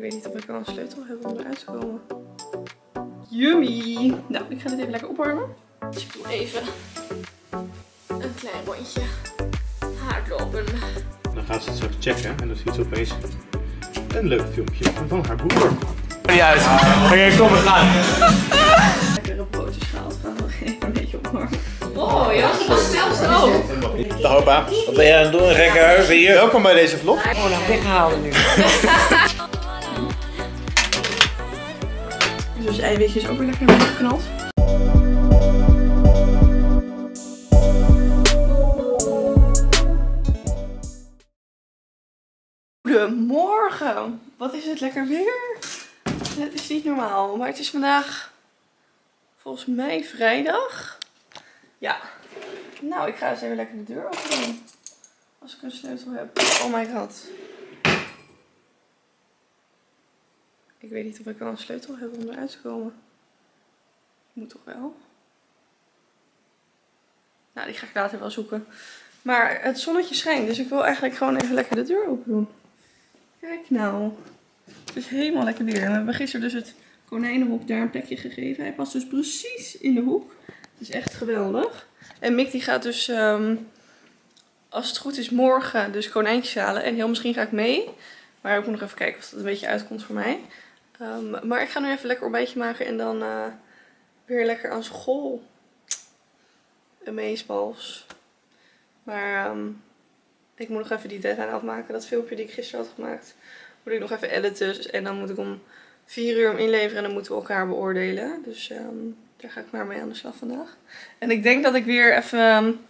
weet niet of ik wel een sleutel heb om eruit te komen. Yummy! Nou, ik ga dit even lekker opwarmen. Dus ik doe even een klein rondje hardlopen. Dan gaat ze het straks checken en dan ziet ze opeens een leuk filmpje van haar broer. Niet uit. Kom, we gaan. Lekkere broodjes gehaald. Gaan we nog even een beetje opwarmen. Oh, ja, dat was zelfs ook. Dag opa. Wat ben jij aan het doen, gekke huis hier? Welkom bij deze vlog. Oh, nou weghalen nu. eiwitjes ook weer lekker in geknald. Goedemorgen. Wat is het lekker weer? Het is niet normaal, maar het is vandaag volgens mij vrijdag. Ja. Nou, ik ga eens even lekker de deur open doen. Als ik een sleutel heb. Oh my god. Ik weet niet of ik wel een sleutel heb om eruit te komen. Moet toch wel? Nou, die ga ik later wel zoeken. Maar het zonnetje schijnt, dus ik wil eigenlijk gewoon even lekker de deur open doen. Kijk nou. Het is helemaal lekker weer. We hebben gisteren dus het konijnenhok daar een plekje gegeven. Hij past dus precies in de hoek. Het is echt geweldig. En Mick die gaat dus, ehm, als het goed is, morgen dus konijntjes halen. En heel misschien ga ik mee. Maar ik moet nog even kijken of dat een beetje uitkomt voor mij. Ehm, maar ik ga nu even lekker een ontbijtje maken en dan eh, weer lekker aan school. Amazeballs. Maar ehm, ik moet nog even die deadline afmaken. Dat filmpje die ik gisteren had gemaakt. Moet ik nog even editen. En dan moet ik om 4 uur hem inleveren en dan moeten we elkaar beoordelen. Dus ehm, daar ga ik maar mee aan de slag vandaag. En ik denk dat ik weer even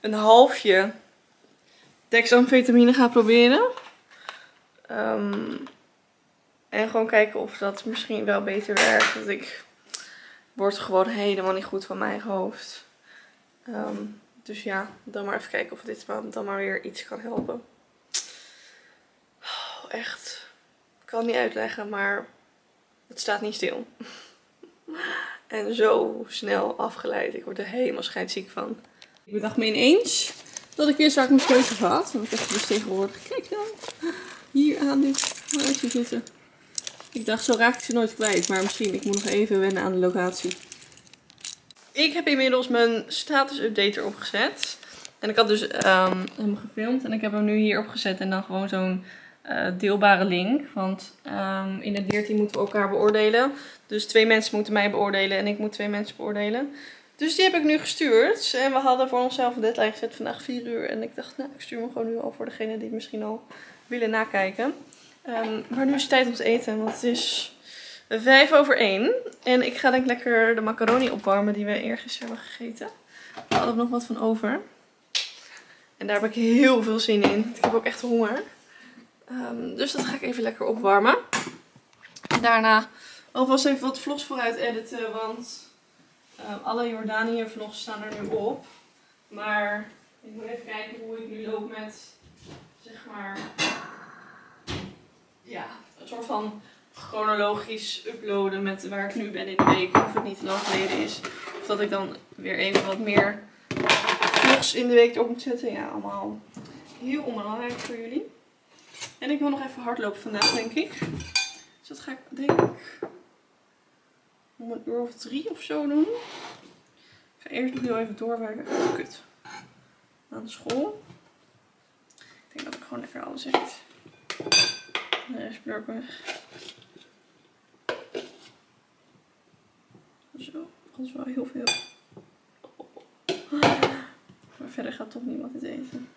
een halfje dexamfetamine ga proberen. Ehm, en gewoon kijken of dat misschien wel beter werkt. Want ik word gewoon helemaal niet goed van mijn hoofd. Ehm, dus ja, dan maar even kijken of dit dan maar weer iets kan helpen. Oh, echt. Ik kan het niet uitleggen, maar het staat niet stil. en zo snel afgeleid. Ik word er helemaal scheidsziek van. Ik bedacht me ineens dat ik weer straks mijn sleutels had. Want ik heb dus tegenwoordig, kijk dan, hier aan dit huisje zitten. Ik dacht, zo raak ik ze nooit kwijt. Maar misschien, ik moet nog even wennen aan de locatie. Ik heb inmiddels mijn status update erop gezet. En ik had dus ehm, hem gefilmd. En ik heb hem nu hier opgezet. En dan gewoon zo'n eh, deelbare link. Want ehm, in het 13 moeten we elkaar beoordelen. Dus twee mensen moeten mij beoordelen. En ik moet twee mensen beoordelen. Dus die heb ik nu gestuurd. En we hadden voor onszelf een deadline gezet vandaag 4 uur. En ik dacht, nou, ik stuur hem gewoon nu al voor degene die het misschien al willen nakijken. Ehm, maar nu is het tijd om te eten, want het is vijf over één. En ik ga denk ik lekker de macaroni opwarmen die we eergisteren hebben gegeten. We hadden nog wat van over. En daar heb ik heel veel zin in. Ik heb ook echt honger. Ehm, dus dat ga ik even lekker opwarmen. En daarna alvast even wat vlogs vooruit editen, want ehm, alle Jordanië vlogs staan er nu op. Maar ik moet even kijken hoe ik nu loop met, zeg maar, ja, een soort van chronologisch uploaden met waar ik nu ben in de week. Of het niet lang geleden is. Of dat ik dan weer even wat meer vlogs in de week erop moet zetten. Ja, allemaal heel onbelangrijk voor jullie. En ik wil nog even hardlopen vandaag, denk ik. Dus dat ga ik, denk ik, om een uur of drie of zo doen. Ik ga eerst nog heel even doorwerken. Oh, kut. Aan de school. Ik denk dat ik gewoon lekker alles eet. Rest blurk weg. Zo, dat is wel heel veel. Maar verder gaat toch niemand het eten.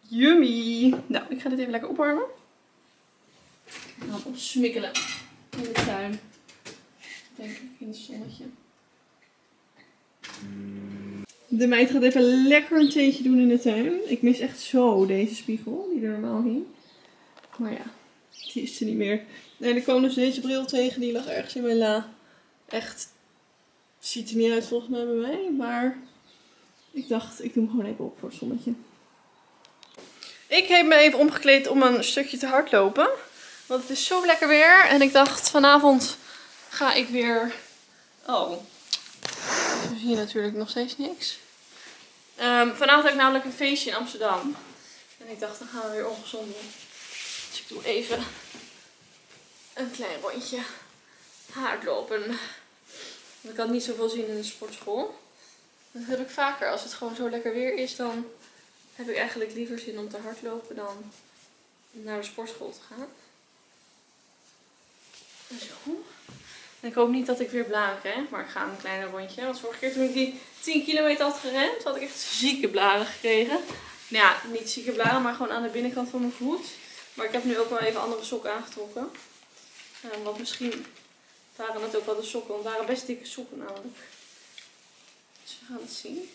Yummy! Nou, ik ga dit even lekker opwarmen. En dan opsmikkelen in de tuin. Denk ik, in het zonnetje. De meid gaat even lekker een theetje doen in de tuin. Ik mis echt zo deze spiegel, die er normaal hing. Maar ja, die is er niet meer. En ik kwam dus deze bril tegen, die lag ergens in mijn la. Echt, ziet er niet uit volgens mij bij mij. Maar ik dacht, ik doe hem gewoon even op voor het zonnetje. Ik heb me even omgekleed om een stukje te hardlopen. Want het is zo lekker weer. En ik dacht, vanavond ga ik weer... Oh, we zien natuurlijk nog steeds niks. Ehm, vanavond heb ik namelijk een feestje in Amsterdam. En ik dacht, dan gaan we weer ongezond. Dus ik doe even een klein rondje hardlopen. Ik kan niet zoveel zien in de sportschool. Dat heb ik vaker. Als het gewoon zo lekker weer is, dan heb ik eigenlijk liever zin om te hardlopen dan naar de sportschool te gaan. Zo. Ik hoop niet dat ik weer blaren krijg, maar ik ga een kleine rondje. Want vorige keer toen ik die 10 kilometer had gerend, had ik echt zieke blaren gekregen. Nou ja, niet zieke blaren, maar gewoon aan de binnenkant van mijn voet. Maar ik heb nu ook wel even andere sokken aangetrokken. Uh, want misschien waren het ook wel de sokken, want het waren best dikke sokken namelijk. Dus we gaan het zien.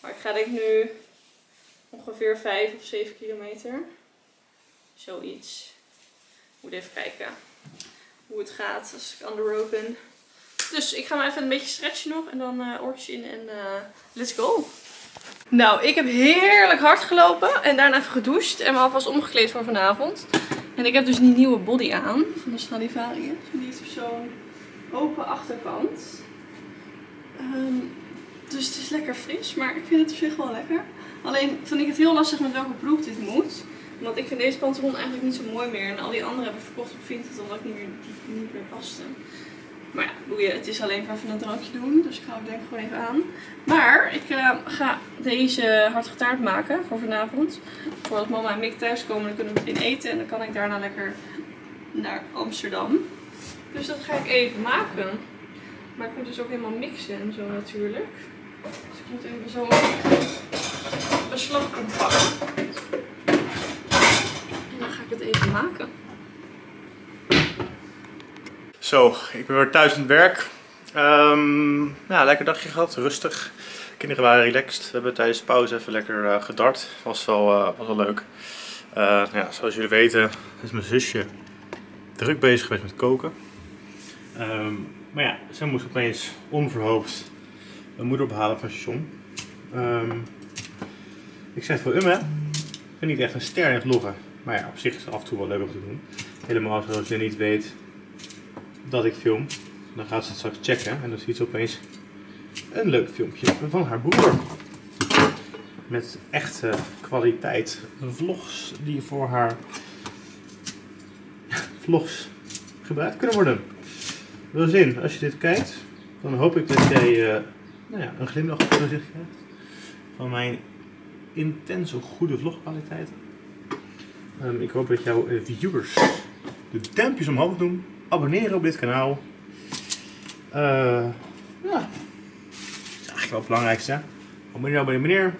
Maar ik ga denk ik nu ongeveer 5 of 7 kilometer. Zoiets. Moet even kijken hoe het gaat als ik on ben. Dus ik ga maar even een beetje stretchen nog en dan uh, oortjes in en uh, let's go. Nou, ik heb heerlijk hard gelopen en daarna even gedoucht en me alvast omgekleed voor vanavond. En ik heb dus die nieuwe body aan van de Stradivarius. Die heeft dus zo'n open achterkant. Um, dus het is lekker fris, maar ik vind het op zich wel lekker. Alleen vind ik het heel lastig met welke broek dit moet. Want ik vind deze pantalon eigenlijk niet zo mooi meer. En al die andere heb ik verkocht op Vinted omdat ik niet meer, die niet meer paste. Maar ja, boeien, het is alleen maar even een drankje doen. Dus ik ga het denk ik gewoon even aan. Maar ik uh, ga deze hartige taart maken voor vanavond. Voordat mama en Mick thuiskomen, dan kunnen we meteen eten. En dan kan ik daarna lekker naar Amsterdam. Dus dat ga ik even maken. Maar ik moet dus ook helemaal mixen en zo natuurlijk. Dus ik moet even zo een slagkom pakken. Ik het even maken. Zo, ik ben weer thuis aan het werk. Um, ja, lekker dagje gehad, rustig. Kinderen waren relaxed. We hebben tijdens de pauze even lekker uh, gedart. Was wel, uh, was wel leuk. Uh, ja, zoals jullie weten is mijn zusje druk bezig geweest met koken. Um, maar ja, zij moest opeens onverhoopt mijn moeder ophalen van het station. Um, ik zei voor Umme, ik ben niet echt een ster in het vloggen. Maar ja, op zich is het af en toe wel leuk om te doen. Helemaal zoals je niet weet dat ik film. Dan gaat ze het straks checken en dan ziet ze opeens een leuk filmpje van haar broer. Met echte kwaliteit. Vlogs die voor haar vlogs gebruikt kunnen worden. Wel zin, als je dit kijkt, dan hoop ik dat jij uh, nou ja, een glimlach op je gezicht krijgt. Van mijn intense goede vlogkwaliteiten. Um, ik hoop dat jouw uh, viewers de duimpjes omhoog doen. Abonneren op dit kanaal. Uh, ja, dat is eigenlijk wel het belangrijkste. Hoe meer abonneren,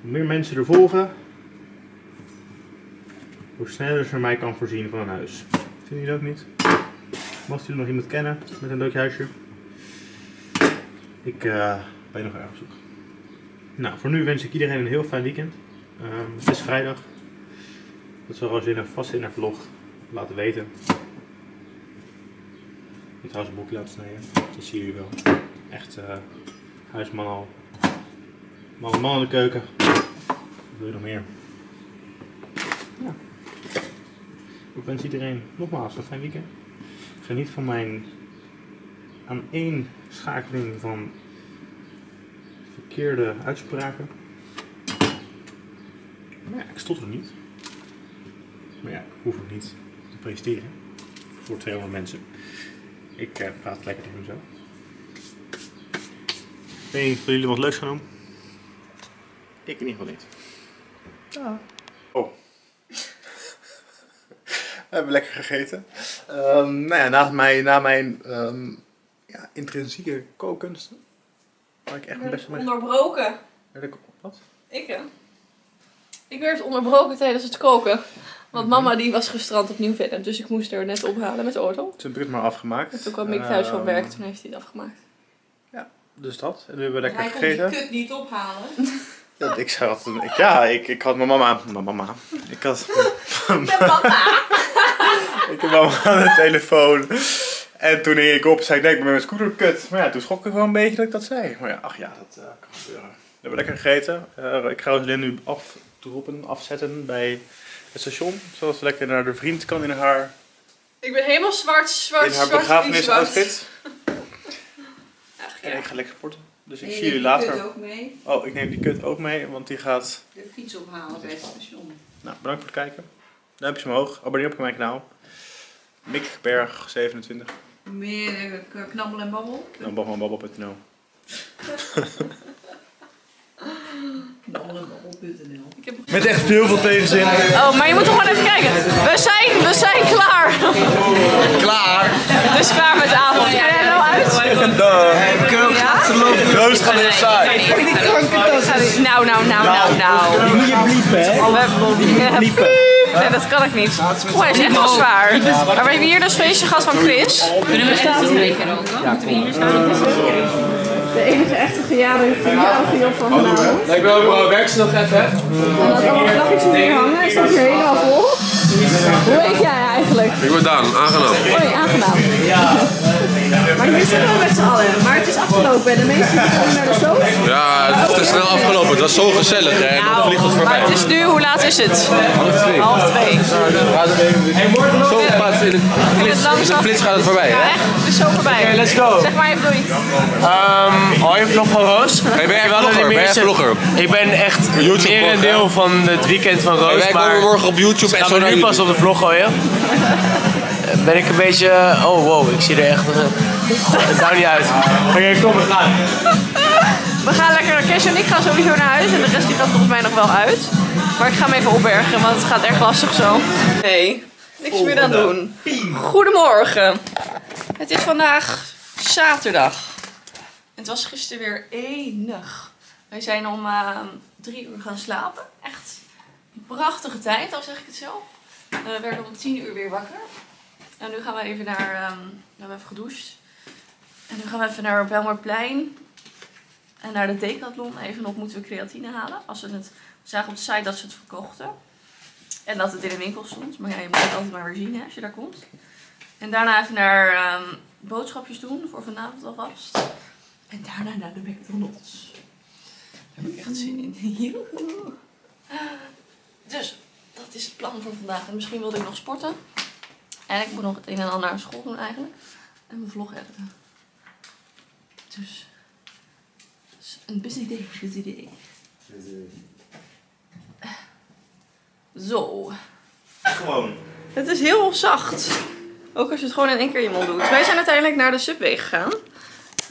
hoe meer mensen er volgen, hoe sneller ze mij kan voorzien van een huis. Vind je dat niet? Mocht jullie nog iemand kennen met een leuk huisje? Ik uh, ben nog erg op zoek. Nou, voor nu wens ik iedereen een heel fijn weekend. Um, het is vrijdag. Dat zal Rosanne vast in haar vlog laten weten. Ik trouwens een boekje laten snijden. Dat zien jullie wel. Echt uh, huisman al. Man, man in de keuken. Wat wil je nog meer? Ja. Ik wens iedereen nogmaals een fijn weekend. Geniet van mijn aaneenschakeling van verkeerde uitspraken. Maar ja, ik stotter niet. Maar ja, ik hoef het niet te presenteren voor 200 mensen. Ik uh, praat lekker tegen mezelf. Ben je voor jullie wat leuks gaan doen? Ik in ieder geval niet. Ja. Oh. We hebben lekker gegeten. Um, nou ja, na mijn, na mijn um, ja, intrinsieke kookkunsten. Waar ik echt mijn best mee. Onderbroken. Wat? Ik hè? Ik werd onderbroken tijdens het koken. Want mama die was gestrand op Nieuw-Vennep, dus ik moest er net ophalen met de auto. Toen heb ik het maar afgemaakt. En toen kwam ik thuis van werk, toen heeft hij het afgemaakt. Ja, dus dat. En nu hebben we lekker Hij gegeten. kon die kut niet ophalen. Ja, ik zei altijd, ik, ja, ik, ik had mijn mama, mijn mama, ik had mama! ik had mama aan de telefoon. En toen hing ik op, zei ik, nee, ik ben met mijn scooter kut. Maar ja, toen schrok ik wel een beetje dat ik dat zei. Maar ja, ach ja, dat uh, kan gebeuren. We hebben lekker gegeten. Uh, ik ga Rosalind nu afdroppen, afzetten bij het station. Zodat ze lekker naar de vriend kan in haar, Ik ben helemaal zwart, zwart, in haar zwart. begrafenisoutfit. Ach En ja. ik ga lekker sporten. Dus ik En zie jullie later. kut ook mee. Oh, ik neem die kut ook mee, want die gaat... De fiets ophalen bij het station. Nou, bedankt voor het kijken. Duimpjes omhoog. Abonneer op mijn kanaal. Mick Berg 27. Meer eh, knabbel en babbel. Dan babbababbel.nl. Met echt heel veel tegenzin. Oh, maar je moet toch gewoon even kijken. We zijn, we zijn klaar. Klaar. Is klaar met de avond. Ga jij nou uit? Ja? Roos gaat er saai. Nou, nou, nou, nou, nou. Moet je bliepen, hè? Bliepen. Nee, dat kan ik niet. Oeh, hij is echt wel zwaar. Maar we hebben hier dus feestje gehad van Chris. Kunnen we staan hier roken? Moeten we hier staan? De enige echte verjaardag verjaardag Job van vanavond. Ik ben ook werk nog even. En dat allemaal vlaggetjes hier hangen. Is dat hier helemaal vol? Hoe heet jij eigenlijk? Ik ben Daan, aangenaam. Hoi, aangenaam. Maar hier zitten we met z'n allen. Maar het is afgelopen. De meesten gaan naar de show. Ja, het is te snel afgelopen. Het was zo gezellig hè. En dan vliegt het maar voorbij. het is nu, hoe laat is het? Half twee. Half twee. Zo gaat het in de flits, in de flits gaat het voorbij. Ja, echt? Het is zo voorbij. let's go. Zeg maar even doei. Um, al je vlog van Roos? Hey, ben jij vlogger? Ben jij vlogger? Ik ben echt YouTube meer een vlogger, deel van het weekend van Roos. Wij maar komen morgen op YouTube en zo naar nu pas op de vlog gooien. Eh, Ben ik een beetje... Oh wow, ik zie er echt... Het houdt niet uit. Oké, kom, we gaan. We gaan lekker, Kees en ik gaan sowieso naar huis en de rest die gaat volgens mij nog wel uit. Maar ik ga hem even opbergen, want het gaat erg lastig zo. Nee, niks meer aan doen. Goedemorgen. Het is vandaag zaterdag. Het was gisteren weer enig. Wij zijn om eh, drie uur gaan slapen. Echt prachtige tijd, al zeg ik het zo. Eh, we werden om tien uur weer wakker. En nu gaan we even naar... ehm, we hebben even gedoucht. En nu gaan we even naar Belmerplein. En naar de Decathlon even nog moeten we creatine halen. Als we het we zagen op de site dat ze het verkochten. En dat het in de winkel stond. Maar ja, je moet het altijd maar weer zien hè, als je daar komt. En daarna even naar ehm, boodschapjes doen voor vanavond alvast. En daarna naar de McDonald's. Daar heb ik echt zin in. Dus, dat is het plan voor vandaag. En misschien wilde ik nog sporten. En ik moet nog het een en ander aan school doen eigenlijk. En mijn vlog editen. Dus... Een busy day, busy day. Zo. Gewoon. Het is heel zacht. Ook als je het gewoon in één keer in je mond doet. Wij zijn uiteindelijk naar de Subway gegaan.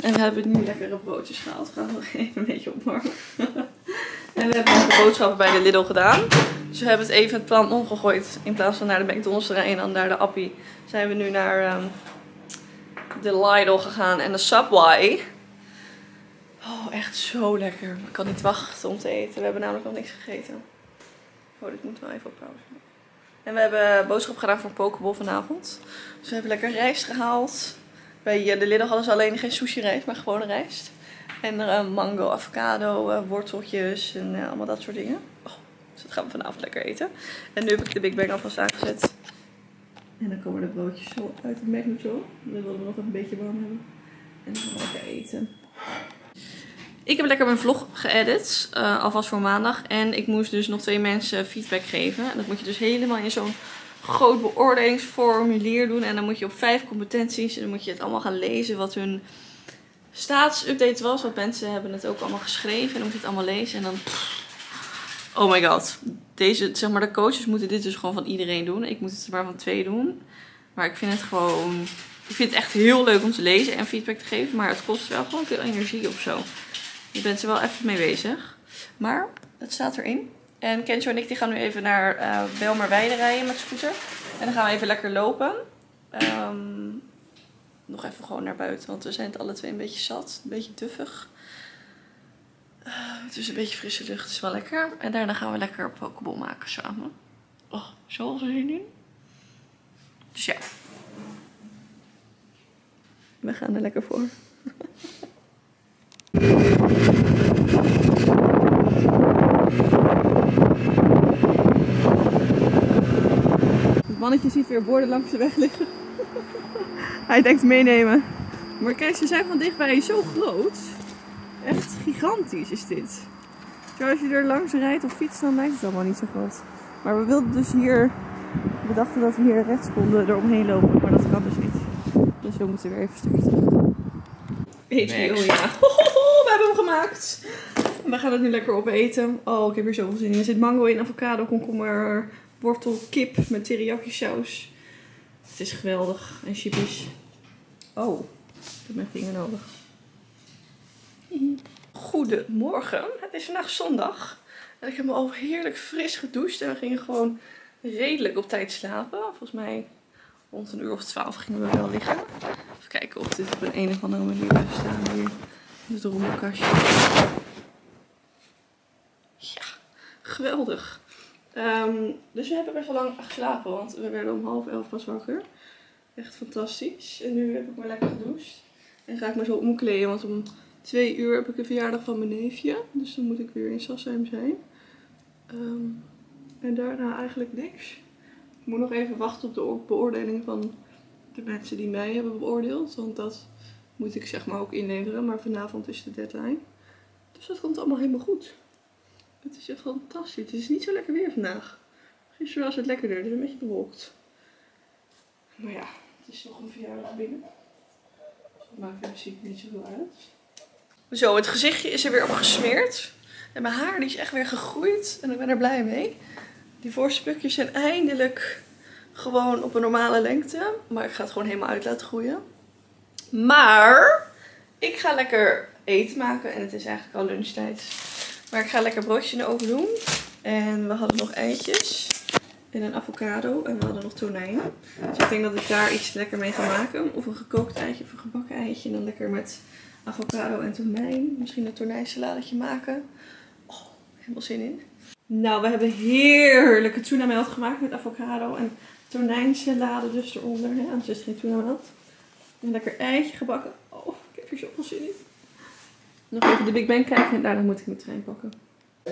En we hebben nu lekkere broodjes gehaald. We gaan nog even een beetje opwarmen. en we hebben nog boodschappen bij de Lidl gedaan. Dus we hebben het even het plan omgegooid. In plaats van naar de McDonald's te en dan naar de Appie. Zijn we nu naar ehm, de Lidl gegaan en de Subway. Oh, echt zo lekker. Ik kan niet wachten om te eten. We hebben namelijk nog niks gegeten. Oh, dit moet wel even op pauze. En we hebben boodschap gedaan voor een pokeball vanavond. Dus we hebben lekker rijst gehaald. Bij eh, de Lidl hadden ze alleen geen sushi rijst, maar gewone rijst. En eh, mango, avocado, eh, worteltjes en allemaal dat soort dingen. Dus dat gaan we vanavond lekker eten. En nu heb ik de Big Bang alvast aangezet. En dan komen de broodjes zo uit het Magnum zo. Dan willen we nog een beetje warm hebben. En dan gaan we lekker eten. Ik heb lekker mijn vlog geëdit, eh, alvast voor maandag. En ik moest dus nog twee mensen feedback geven. En dat moet je dus helemaal in zo'n groot beoordelingsformulier doen. En dan moet je op vijf competenties, en dan moet je het allemaal gaan lezen wat hun staatsupdate was. Want mensen hebben het ook allemaal geschreven en dan moet je het allemaal lezen. En dan, oh my god. Deze, zeg maar, de coaches moeten dit dus gewoon van iedereen doen. Ik moet het maar van twee doen. Maar ik vind het gewoon, ik vind het echt heel leuk om te lezen en feedback te geven. Maar het kost wel gewoon veel energie of zo. Je bent er wel even mee bezig. Maar het staat erin. En Kenzo en ik die gaan nu even naar eh Belmerweide rijden met scooter. En dan gaan we even lekker lopen. Ehm, nog even gewoon naar buiten, want we zijn het alle twee een beetje zat. Een beetje duffig. Eh, het is een beetje frisse lucht, is wel lekker. En daarna gaan we lekker een maken samen. Oh, we zin in. Dus ja. We gaan er lekker voor. Het mannetje ziet weer borden langs de weg liggen. Hij denkt meenemen. Maar kijk, ze zijn van dichtbij zo groot. Echt gigantisch is dit. Zo als je er langs rijdt of fietst, dan lijkt het allemaal niet zo groot. Maar we wilden dus hier... We dachten dat we hier rechts konden eromheen lopen, maar dat kan dus niet. Dus we moeten weer even een stukje terug. HBO, ja. we hebben hem gemaakt. We gaan het nu lekker opeten. Oh, ik heb hier zoveel zin in. Er zit mango in, avocado, komkommer, wortel kip met teriyaki saus. Het is geweldig en chipies. Oh, ik heb mijn vinger nodig. Goedemorgen, het is vandaag zondag. En ik heb me al heerlijk fris gedoucht en we gingen gewoon redelijk op tijd slapen. Volgens mij rond een uur of twaalf gingen we wel liggen. Even kijken of dit op een, of andere manier blijft staan hier. in Het rommelkastje. Ja, geweldig. Ehm, dus we hebben best wel lang geslapen, want we werden om half elf pas wakker. Echt fantastisch. En nu heb ik me lekker gedoucht. En ga ik me zo omkleden, want om twee uur heb ik een verjaardag van mijn neefje. Dus dan moet ik weer in Sassheim zijn. Ehm, en daarna eigenlijk niks. Ik moet nog even wachten op de oor- beoordeling van de mensen die mij hebben beoordeeld. Want dat moet ik zeg maar ook inleveren. Maar vanavond is de deadline. Dus dat komt allemaal helemaal goed. Het is echt fantastisch. Het is niet zo lekker weer vandaag. Gisteren was het lekkerder. Het is een beetje bewolkt. Maar ja, het is nog een verjaardag binnen. Dus dat maakt in principe niet zoveel uit. Zo, het gezichtje is er weer op gesmeerd. En mijn haar die is echt weer gegroeid. En ik ben er blij mee. Die voorste plukjes zijn eindelijk gewoon op een normale lengte. Maar ik ga het gewoon helemaal uit laten groeien. Maar ik ga lekker eten maken. En het is eigenlijk al lunchtijd. Maar ik ga lekker broodjes in de oven doen. En we hadden nog eitjes. En een avocado. En we hadden nog tonijn. Dus ik denk dat ik daar iets lekker mee ga maken. Of een gekookt eitje of een gebakken eitje. En dan lekker met avocado en tonijn. Misschien een tonijnsaladetje maken. Oh, helemaal zin in. Nou, we hebben heerlijke tuna melt gemaakt met avocado en tonijnsalade dus eronder. Hè? Anders is geen tuna melt. Een lekker eitje gebakken. Oh, ik heb hier zoveel zin in. Nog even de Big Bang kijken en daarna moet ik mijn trein pakken.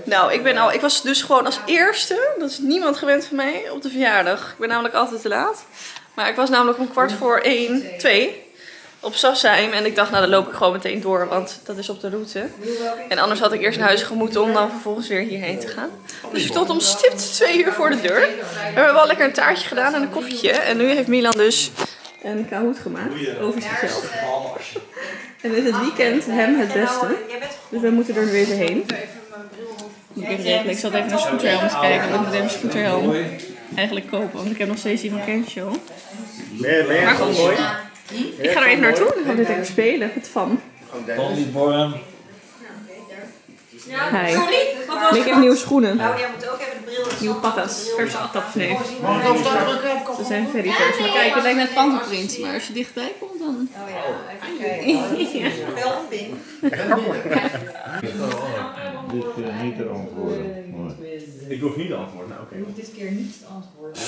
Nou, ik, ben al, ik was dus gewoon als eerste, dat is niemand gewend van mij, op de verjaardag. Ik ben namelijk altijd te laat. Maar ik was namelijk om kwart voor één, twee op Sassheim. En ik dacht, nou dan loop ik gewoon meteen door, want dat is op de route. En anders had ik eerst naar huis gemoeten om dan vervolgens weer hierheen te gaan. Dus ik stond om stipt twee uur voor de deur. We hebben wel lekker een taartje gedaan en een koffietje. En nu heeft Milan dus een kahoot gemaakt over zichzelf. En is het weekend hem het beste. Dus we moeten er nu even heen. Ik even regelen. Ik zat even naar scooterhelm te kijken. Want ik moet een scooterhelm eigenlijk kopen. Want ik heb nog steeds die van Kenshow. Maar goed. Ik ga er even naartoe. Dan gaan we dit even spelen. Het van. Hi. Ik heb nieuwe schoenen. Oh, jij moet ook even de bril Nieuwe patas. Verse. Ze zijn very vers. Maar kijk, het lijkt net panterprint. Maar als je dichtbij komt dan... Oh ja. Wel een ping. Dit niet te antwoorden. Ik hoef niet te antwoorden. Nou, oké. Dit keer niet te antwoorden.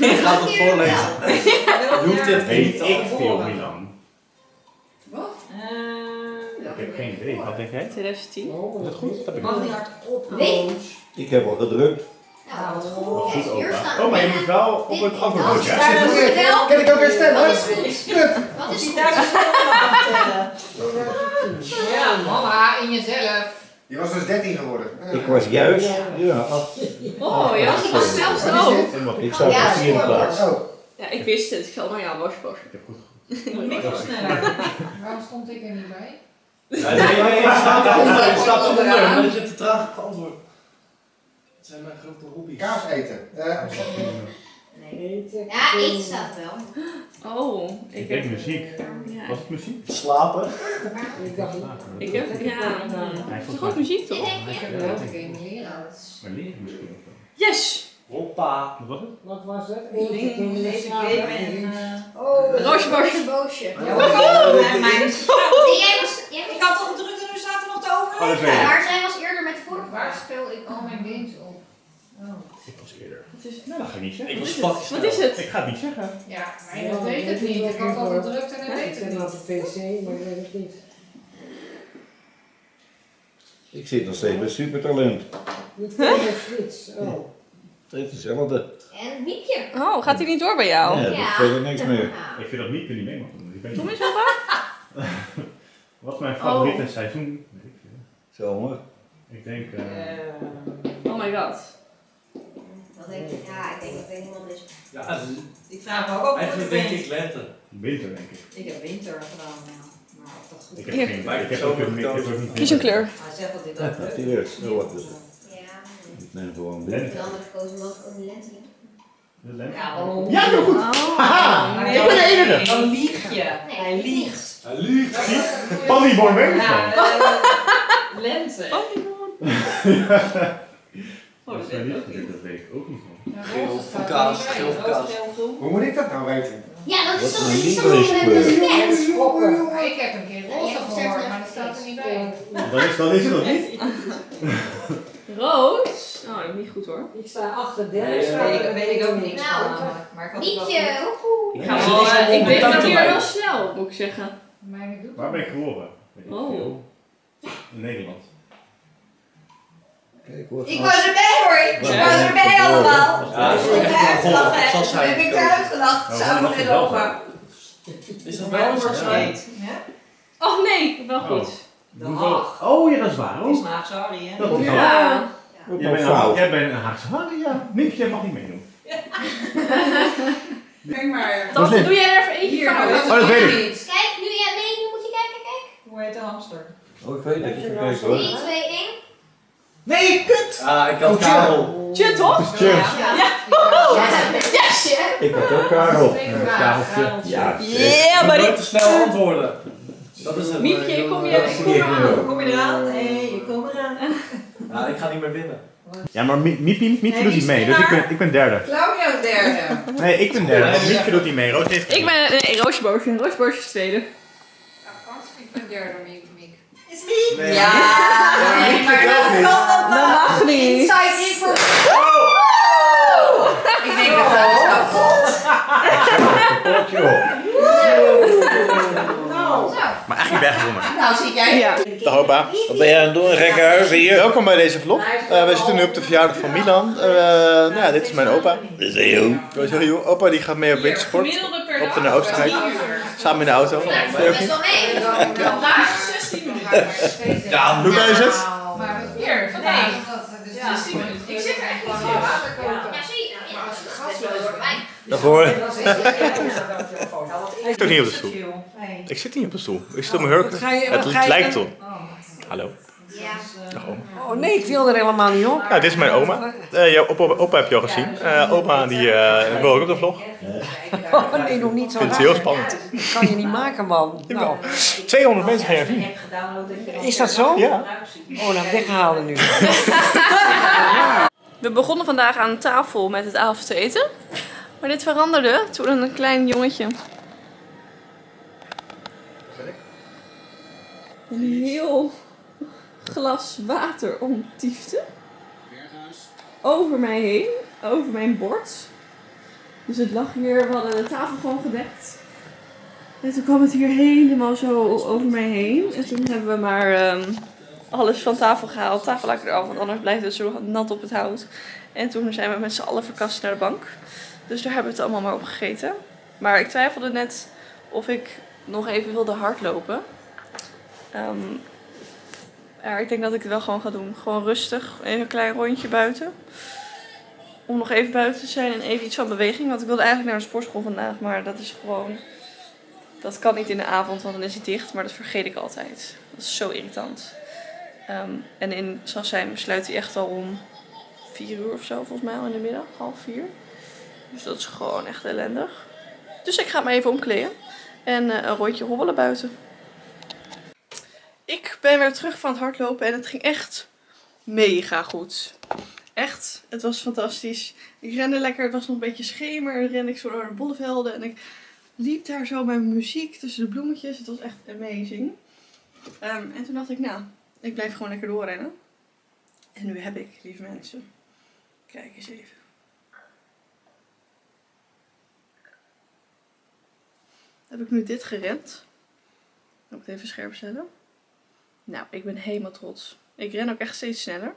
Ik ga het voorlezen. Je hoeft dit Weet niet te ik veel, antwoorden. Milan. Wat? Ik heb geen idee. Wat denk jij? 2010. Is dat goed? Dat heb ik Mag niet. niet hardop. Nee. Ik heb al gedrukt. Nou, wat goed. Wat. Oh, maar je moet wel op het antwoord wel. Kan ik ook herstellen? Dat is goed. Wat is Daar goed? Ja, mama, in jezelf. Je was dus 13 geworden. Ik was juist. Ja, acht. Oh, ja. Was was zelfs ook. Ik zat op de vierde plaats. Oh, Ja, ik wist het. Ik zal maar ja, was pas. Niet zo sneller. Waarom stond ik er niet bij? Nee, nee, nee, je staat eronder. Je staat eronder, omdat je te traag hebt geantwoord. Dat zijn mijn grote hobby's. kaas eten. Eh, Ja, eten staat wel. Oh, ik Ik heb... denk muziek. Ja, Was het muziek? Slapen. ik heb... Ja, Hij is vond toch ook muziek, toch? Ik denk Ik ja. heb ook een game leren. Maar leren misschien ook wel. Yes! Hoppa. Wat was het? Wat was het? Deze game en... eh, Oh, Roosje, roosje. boosje. Ja, oh, en mijn... Ik had toch gedrukt en nu staat er nog te Oh, overleven. ik. maar zij was eerder met de vorige Waar speel ik al mijn games op? Oh. Ik was eerder. Wat is het? Nou, dat ga ik niet zeggen. Ik was Wat is het? Ik ga het niet zeggen. Ja, maar dat weet het niet. Ik had al gedrukt en ik weet Ik het niet. de pc, maar ik weet het niet. Ik zit nog steeds bij Supertalent. Niet Frits. Oh. Het is hetzelfde. En Miepje. Oh, gaat hij niet door bij jou? Ja, dat is verder niks meer. Ik vind dat niet kun je mee mag doen. Ik Kom niet. eens op. Wat is mijn favoriete seizoen? Weet ik veel. Zomer. Ik denk... eh, Oh my god. Denk ik? Ja, ik denk dat er iemand is. Ja, Ik vraag me ook af eigenlijk het denk ik lente. winter, denk ik. Ik heb winter gedaan, ja. Maar of dat goed Ik is. heb geen. Ik heb ook een- ik heb ook niet Kies een kleur. Hij zegt dat dit Ja, ook leuk natuurlijk. Zo wat is het. Ja, Ik neem gewoon ik blend. heb een andere gekozen omdat ik ook lente lente. Oh. Ja, heel goed. Haha, ik ben de enige. Dan lieg je. Hij liegt. Hij liegt. Pannyborn weet ik Ja, van. eh, lente. Dat is mij niet gelukt, dat weet ik ook niet van. Geel van kaas, geel van kaas. Hoe moet ik dat nou weten? Ja, dat is Wat toch een niet zo net. Maar ik heb een keer roze gehoord, maar dat staat er niet bij. Dan is, dan is het nog niet. Rood? Oh, dat is niet goed hoor. Ik sta achter Nee, Dennis. eh, Weet ik, weet ik ook niks Nou, van. Maar ik had het wel Nietje. Ik, ga wel, is eh, wel ik denk contact dat hier wel snel, moet ik zeggen. Maar ik Waar ben ik geboren? Weet ik Oh. In Nederland. Kijk hoor. Ik was erbij hoor. Ik Ja, was ja, erbij ja. allemaal. Ja, dat is Ik heb uitgelachen. Dat ik koken. eruit gelachen. Nou, Samen dat met is. Is dat wel wel een zo? soort hè? Oh nee, wel goed. De Doe Haag. wel- Oh ja, dat is waar. Het is Oh. een Haagse Harry, hè? Dat is waar. Ja. Jij Jij bent, een, jij bent een Haagse Harry, ja. Miepje mag niet meedoen. Kijk maar. Dan doe jij er even eentje Hier, Oh, dat weet ik. niet. Kijk, nu jij mee, nu moet je kijken, kijk. Hoe heet de hamster? Oh, ik weet dat hoor. 3, 2, 1. Nee, kut! Ah, ik had Karel. Tje, toch? Cheers. Yes. Ik had ook Karel. Eh, Kareltje. Ja, Yeah, maar niet te snel antwoorden. Dat is het. Miepje, kom je- Kom eraan. Kom je eraan? Hé, je komt eraan. Ja, ik ga niet meer winnen. Ja, maar Miepje, Miepje Nee, doet niet mee, dus ik ben, ik ben derde. Claudia is derde. Nee, ik ben derde, Miepje doet niet mee. Roos heeft Ik ben nee, Roosje Boosje. Roosje Boosje is tweede. Ik ben derde, Miek. Is? Nee. Ja, Miek maar vertelt dat niet. kan dat Dat mag niet. Inside info. Ik denk dat dat is kapot. Op. Nou, Maar eigenlijk ben jij gewonnen. Nou, zit jij. Ja. Dag opa. Wat ben jij aan het doen, gekke huis hier? Welkom bij deze vlog. Eh, we zitten nu op de verjaardag van Milan. Eh, nou ja, dit is mijn opa. Dit is heel. Roos heel joh. Opa die gaat mee op wintersport. Op naar Oostenrijk. Samen in de auto. Ook best wel mee. Vandaag 16 minuten. Ja, Hoe leuk is het? Maar Hier, vandaag. Ja. 16 minuten. Ik zit er echt niet koken. Ja, zie je. Ja, dat is best wel door mij. Daarvoor. Ik Ik zit niet op de stoel. Ik zit niet op de stoel. Ik zit op mijn hurken. Het lijkt op. Hallo. Ja. Dag oma. Oh nee, ik wil er helemaal niet op. Nou, dit is mijn oma. Eh jouw opa, opa heb je al gezien. Eh, oma die eh, wil ook op de vlog. Oh nee, nog niet zo Ik vind het raar. heel spannend. Dat kan je niet maken, man. Nou, 200 mensen gaan jou zien. is dat zo? Ja. Oh, dan weghalen nu. We begonnen vandaag aan tafel met het avondeten. Maar dit veranderde toen een klein jongetje een heel glas water omtiefde. Over mij heen, over mijn bord. Dus het lag hier, we hadden de tafel gewoon gedekt. En toen kwam het hier helemaal zo over mij heen. En toen hebben we maar ehm, alles van tafel gehaald, tafellaken eraf, want anders blijft het zo nat op het hout. En toen zijn we met z'n allen verkast naar de bank. Dus daar hebben we het allemaal maar op gegeten. Maar ik twijfelde net of ik nog even wilde hardlopen. Ehm ja, ik denk dat ik het wel gewoon ga doen. Gewoon rustig, even een klein rondje buiten. Om nog even buiten te zijn en even iets van beweging. Want ik wilde eigenlijk naar de sportschool vandaag, maar dat is gewoon... Dat kan niet in de avond, want dan is het dicht. Maar dat vergeet ik altijd. Dat is zo irritant. Ehm, en in Sassheim sluit hij echt al om vier uur of zo, volgens mij al in de middag. Half vier. Dus dat is gewoon echt ellendig. Dus ik ga me even omkleden. En eh, een rondje hobbelen buiten. Ik ben weer terug van het hardlopen en het ging echt mega goed. Echt, het was fantastisch. Ik rende lekker, het was nog een beetje schemer. En rende ik zo door de bollevelden en ik liep daar zo mijn muziek tussen de bloemetjes. Het was echt amazing. Ehm, en toen dacht ik, nou, ik blijf gewoon lekker doorrennen. En nu heb ik, lieve mensen, kijk eens even. Heb ik nu dit gerend. Ik moet het even scherp zetten. Nou, ik ben helemaal trots. Ik ren ook echt steeds sneller.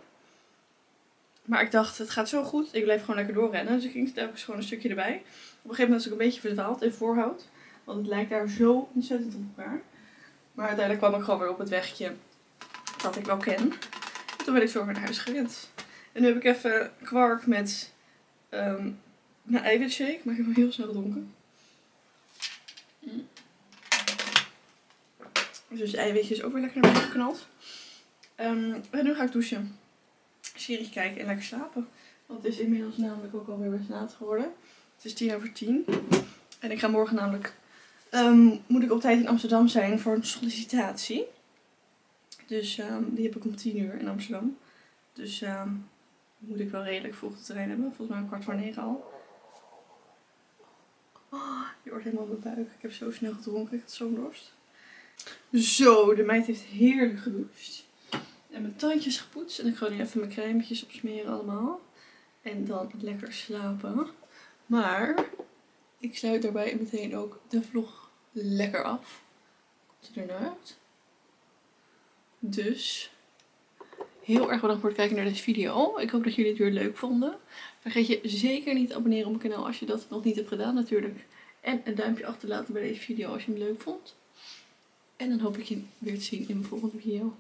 Maar ik dacht, het gaat zo goed. Ik blijf gewoon lekker doorrennen. Dus ik ging telkens gewoon een stukje erbij. Op een gegeven moment was ik een beetje verdwaald in voorhoud. Want het lijkt daar zo ontzettend op elkaar. Maar uiteindelijk kwam ik gewoon weer op het wegje dat ik wel ken. En toen ben ik zo weer naar huis gerend. En nu heb ik even kwark met ehm mijn eiwitshake. Maar ik heb hem heel snel gedronken. Dus de eiwitjes ook weer lekker naar beneden geknald. Ehm, en nu ga ik douchen. Serie kijken en lekker slapen. Want het is inmiddels namelijk ook alweer best laat geworden. Het is tien over tien. En ik ga morgen namelijk, ehm, moet ik op tijd in Amsterdam zijn voor een sollicitatie. Dus ehm, die heb ik om tien uur in Amsterdam. Dus moet ik wel redelijk vroeg de trein hebben. Volgens mij een kwart voor negen al. Oh, je hoort helemaal mijn buik. Ik heb zo snel gedronken. Ik had zo'n dorst. Zo, de meid heeft heerlijk gedoucht. En mijn tandjes gepoetst. En ik ga nu even mijn crèmetjes opsmeren allemaal. En dan lekker slapen. Maar ik sluit daarbij meteen ook de vlog lekker af. Komt er nou uit? Dus heel erg bedankt voor het kijken naar deze video. Ik hoop dat jullie het weer leuk vonden. Vergeet je zeker niet te abonneren op mijn kanaal als je dat nog niet hebt gedaan natuurlijk. En een duimpje achterlaten bij deze video als je hem leuk vond. En dan hoop ik je weer te zien in mijn volgende video.